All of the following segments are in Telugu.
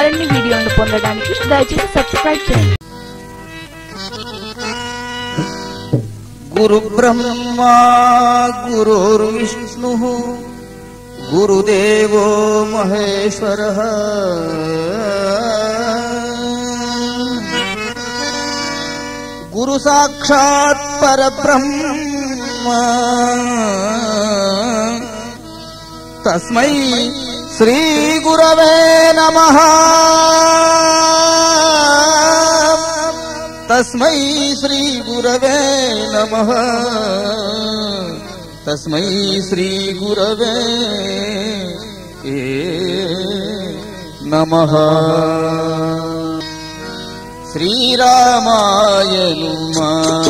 మరిన్ని వీడియోలను పొందడానికి దయచేసి సబ్స్క్రైబ్ చేయండి గురు బ్రహ్మా గురుర్విష్ణు గురుదేవో మహేశ్వర గురు సాక్షాత్ పరబ్రహ్మ श्रीगुरवे नमः। तस्मै श्रीगुरवे नमः। तस्मै श्रीगुरवे एीरामाय गुमागीवम्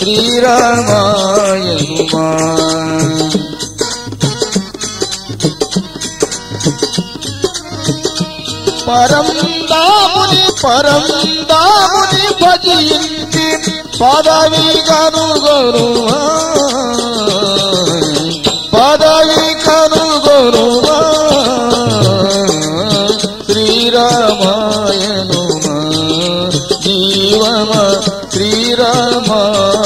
श्रीरामाय गुमा పరందాముని పరందాముని భజించి పదవి కనుగొను పదవి కనుగొను శ్రీరామాయను జీవమ శ్రీరామాయను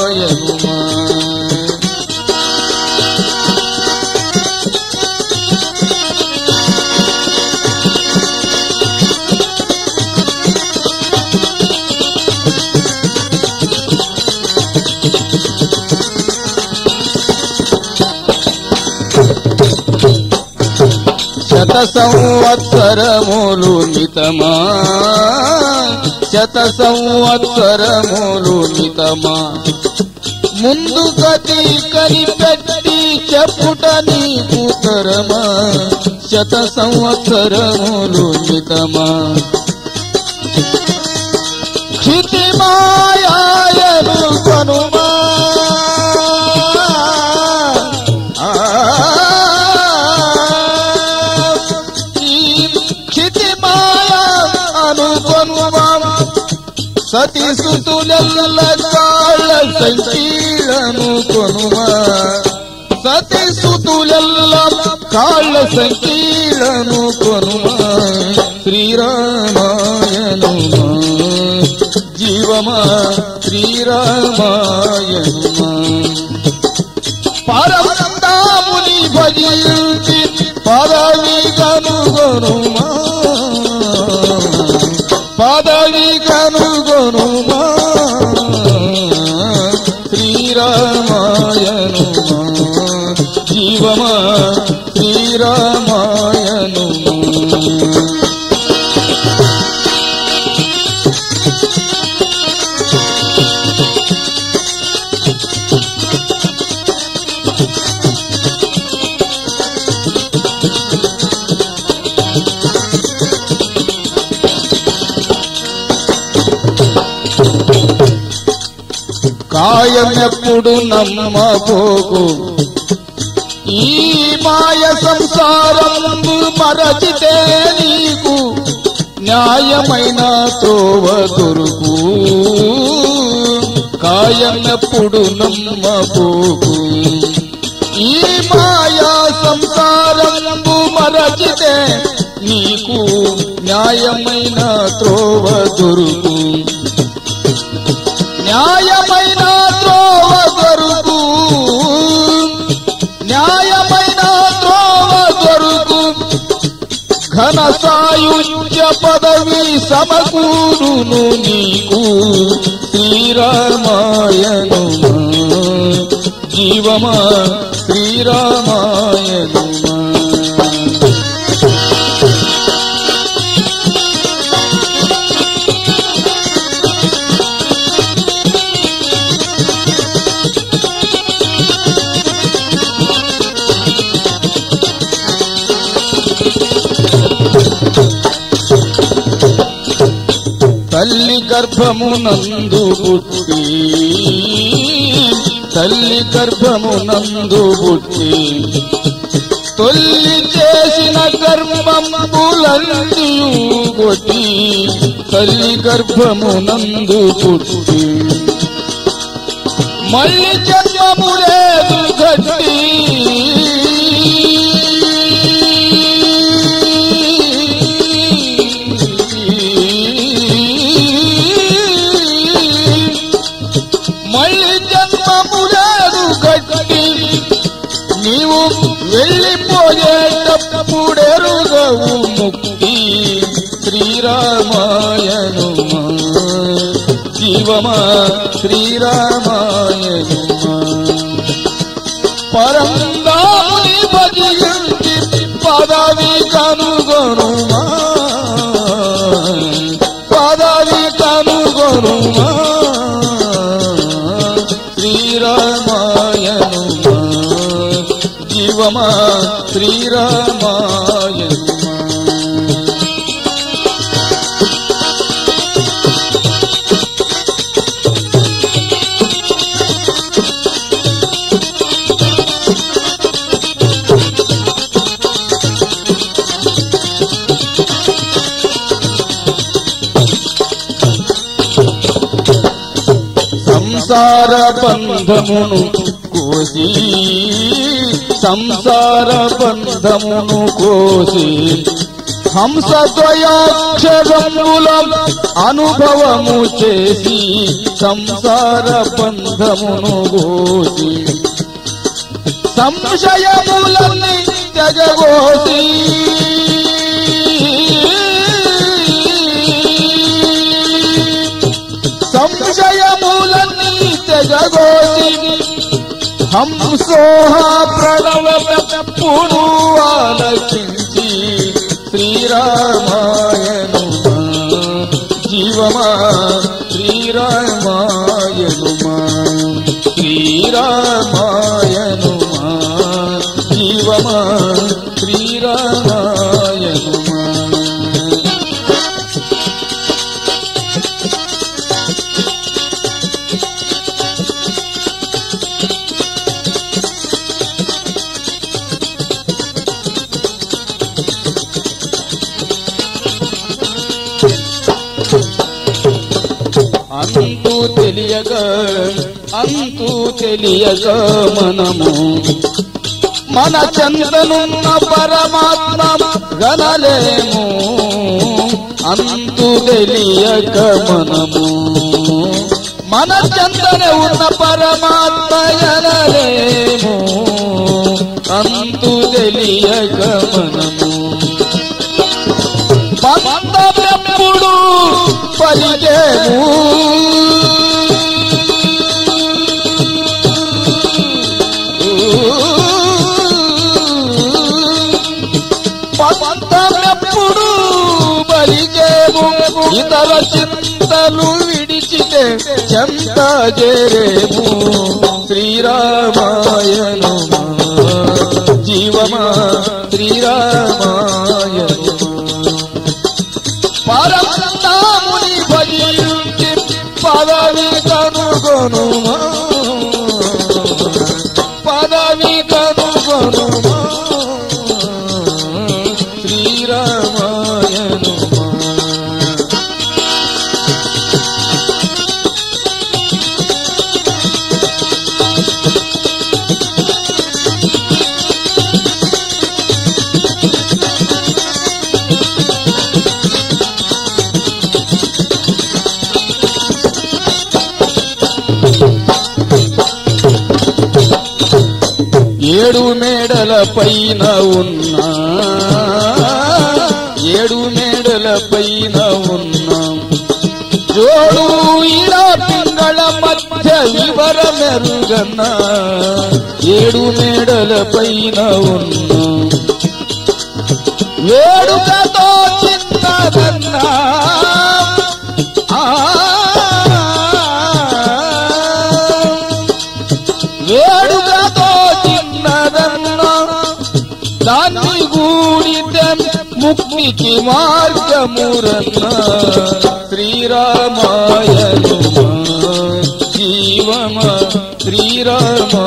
శత సంవత్సరములు నితమా? శత సంవత్సరములు నితమా? ముందు గతి కనిపెట్టి చెప్పుట నీకు తరమా? శత సంవత్సరములు మితమా క్షితిమా సతి సుతులెల్ల కాళ్ళ సంకీళ్ళను కొనుమా. సతి సుతులెల్ల కాళ్ళ సంకీళ్ళను కొనుమా. శ్రీరామాయను జీవమా శ్రీరామాయను శ్రీరామాయను జీవమా? శ్రీరామాయను కాయం ఎప్పుడు నమ్మబోకు? ఈ మాయ సంసారం మరచితే నీకు న్యాయమైన తోవ దొరుకు. కాయం ఎప్పుడు నమ్మబోకు? ఈ మాయా సంసారం మరచితే నీకు న్యాయమైన త్రోవ దొరుకు. న్యాయమైన ఘన సాయుజ్య పదవి సమకూరును నీకు శ్రీరామాయను జీవమా శ్రీరామాయను గర్భమునందు పుట్టి తల్లి గర్భమునందు పుట్టి తొల్లి చేసిన గర్భంబులన్నీ కొట్టి తల్లి గర్భమునందు పుట్టి. మళ్ళీ జన్మము లేదు గట్టి వెళ్ళిపోయేటప్పుడెరుగవు ముక్తి శ్రీరామాయణుమా. జీవమా శ్రీరామాయణుమా. పరందాముని భజయంతి పదవి కనుగొనుమా. పదవి కనుగొనుమా. శ్రీరామాయణుమా. జీవమా శ్రీరామాయ సంసార బంధమును కోసి సంసార బంధమును కోసి హంసద్వయాక్షరముల అనుభవము చేసి సంసార బంధమును కోసి సంశయములన్నీ తెగగోసి సంశయములన్నీ తెగగోసి హంసోహ ప్రణవప్పుడు ఆలకించి శ్రీరామాయణుమా. జీవమా శ్రీరామాయణుమా. శ్రీరామాయణుమా. తెలియక అంతూ తెలియక మనము. మన చందనున్న పరమాత్మ గనలేము అంతు తెలియక మనము. మన చందనే ఉన్న పరమాత్మ గనలేము అంతు తెలియక మనము. బంధమెప్పుడు పలికేము ఇతర చింతలు విడిచితే చెంత చేరేము శ్రీరామాయణమా. జీవమా. శ్రీరామా. ఏడు మేడల పైన ఉన్నా. ఏడు మేడల పైన ఉన్నా. జోడు ఇలా పింగళ మధ్య వివర మెరుగన్న ఏడు మేడల పైన ఉన్నా. వేడుకతో చిన్నదన్నా. ముక్తికి మార్గమురన్న శ్రీరామాయణుమా జీవమా శ్రీరామాయణుమా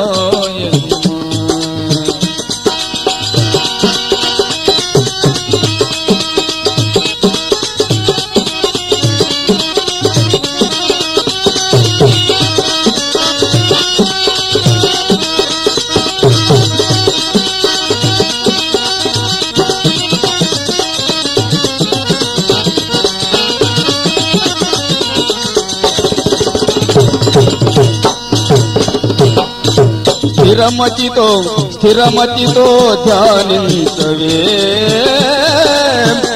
స్థిరమతితో స్థిరమతితో ధ్యానించవే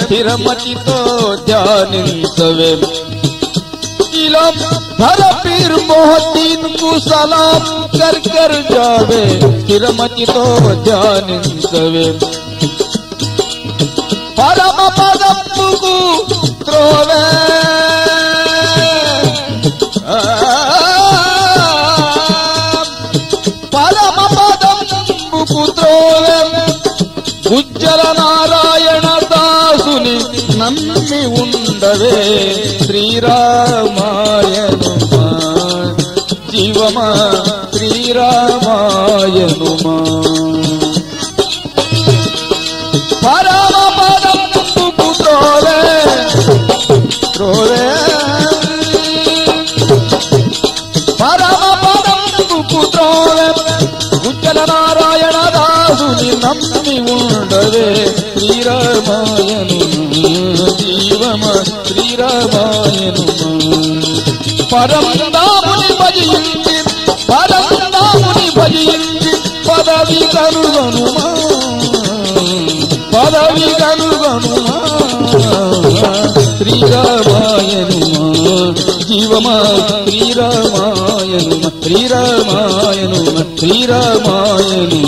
స్థిరమతితో ధ్యానించవే इलम धर पीर मोहद्दीन को सलाम कर कर जावे किरमति तो ध्यान सवे परम पदम्बुकु త్రోవే పరమ నమ్మి ఉండవే శ్రీరామాయనుమా జీవమా శ్రీరామాయనుమా పరమ పదంబుకు త్రోవే త్రోవే పరమ పదంబుకు త్రోవే ఉజ్జల నారాయణ దాసుని నమ్మి ఉండవే శ్రీరామాయను జీవమ శ్రీరామాయను పరందాముని భజించి పరందాముని భజించి పదవి కనుగనుమా పదవి కనుగనుమా శ్రీరామాయనుమా జీవమా శ్రీరామాయను శ్రీరామాయను శ్రీరామాయను